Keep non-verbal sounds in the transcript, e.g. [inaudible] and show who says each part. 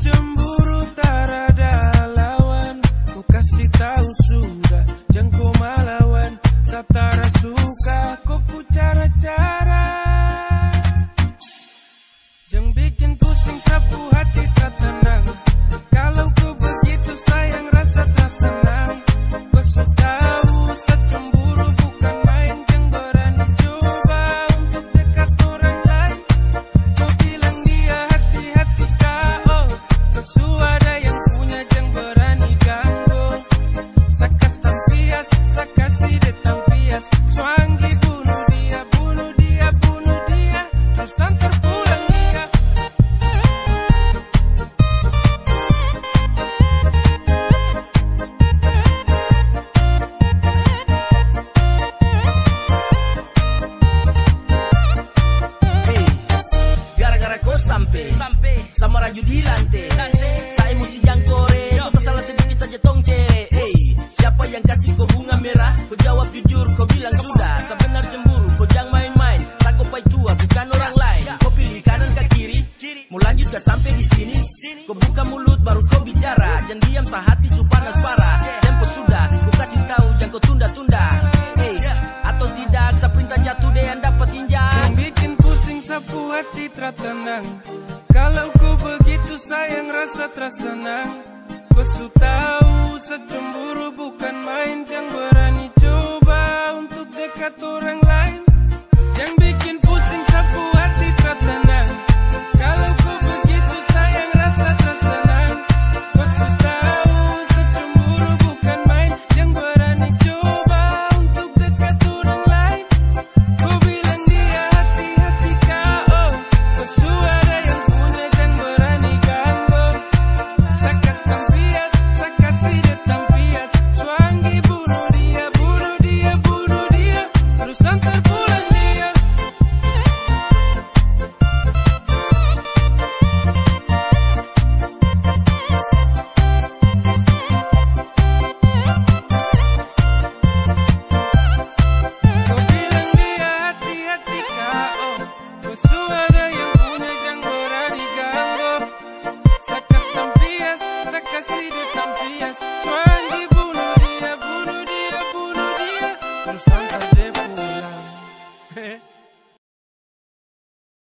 Speaker 1: Secemburu
Speaker 2: sampai sama raju di lantai. Saya mesti yang kore, kau salah sedikit saja tong cere. Hey, siapa yang kasih kau bunga merah? Kau jawab jujur, kau bilang sudah. Sebenar cemburu, kau jangan main-main. Tak kau pai tua, bukan orang lain. Kau pilih kanan ke kiri, mau lanjut gak sampai di sini? Kau buka mulut baru kau bicara, jangan diam sehati supanas parah. Tempo sudah, kau kasih tahu jangan kau tunda-tunda. Hey, atau tidak, seperintah jatuh deh yang dapat injak.
Speaker 1: Yang bikin pusing sapu hati tenang Kalau ku begitu sayang rasa tak senang Kau su tahu secemburu bukan main Jangan berani coba untuk dekat orang [laughs] ¿eh?